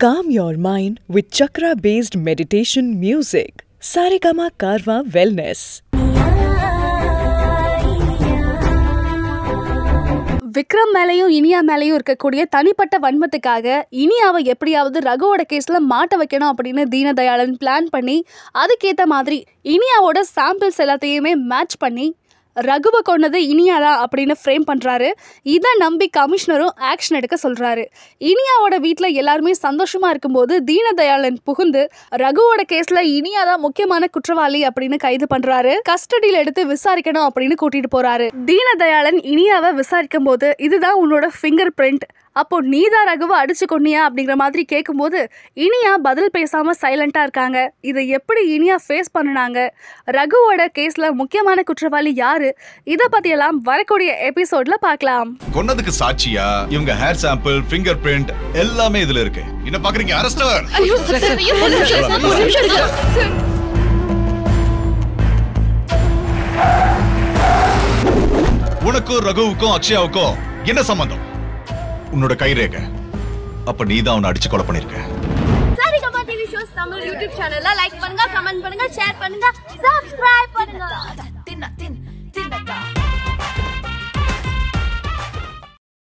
Calm your mind with chakra based meditation music. Saregama Carvaan Wellness. Vikram மேலேயும் இனியா மேலேயும் இருக்கக்கூடிய தனிப்பட்ட வன்மத்துக்காக இனியாவை எப்படியாவது ரகுவோட கேஸில் மாட்ட வைக்கணும் அப்படின்னு தீனதயாளன் பிளான் பண்ணி அதுக்கேற்ற மாதிரி இனியாவோட சாம்பிள்ஸ் எல்லாத்தையுமே மேட்ச் பண்ணி ரகுவை கொண்டது இனியாதா அப்படின்னு ஃப்ரேம் பண்ணுறாரு இதை நம்பி கமிஷனரும் ஆக்ஷன் எடுக்க சொல்கிறாரு இனியாவோட வீட்டில் எல்லாருமே சந்தோஷமாக இருக்கும்போது தீனதயாளன் புகுந்து ரகுவோட கேஸில் இனியாதான் முக்கியமான குற்றவாளி அப்படின்னு கைது பண்ணுறாரு கஸ்டடியில் எடுத்து விசாரிக்கணும் அப்படின்னு கூட்டிகிட்டு போகிறாரு தீனதயாளன் இனியாவை விசாரிக்கும் போது இதுதான் உன்னோட ஃபிங்கர் பிரிண்ட் அப்போ நீதான் ரகுவை அடிச்சு கொன்னியா அப்படிங்கிற மாதிரி கேட்கும்போது இனியா பதில் பேசாம சைலண்டா இருக்காங்க. இதை எப்படி இனியா ஃபேஸ் பண்ணுனாங்க? ரகுவோட கேஸ்ல முக்கியமான குற்றவாளி யாரு? இதை பத்தியெல்லாம் வரக்கூடிய எபிசோட்ல பார்க்கலாம். கொன்னதுக்கு சாட்சியா? இவங்க ஹேர் சாம்பிள் ஃபிங்கர் பிரிண்ட் எல்லாமே இதுல இருக்கு. என்ன பாக்குறீங்க? அரஸ்டர் உனக்கும் ரகுவுக்கும் அக்ஷயாவுக்கும் என்ன சம்பந்தம்? உன்னோட கைரேகை. அப்ப நீ தான் அவனை அடிச்சு கொலை பண்ணிருக்க. Saregama TV shows Tamil YouTube சேனல்ல லைக் பண்ணுங்க கமெண்ட் பண்ணுங்க ஷேர் பண்ணுங்க சப்ஸ்கிரைப் பண்ணுங்க.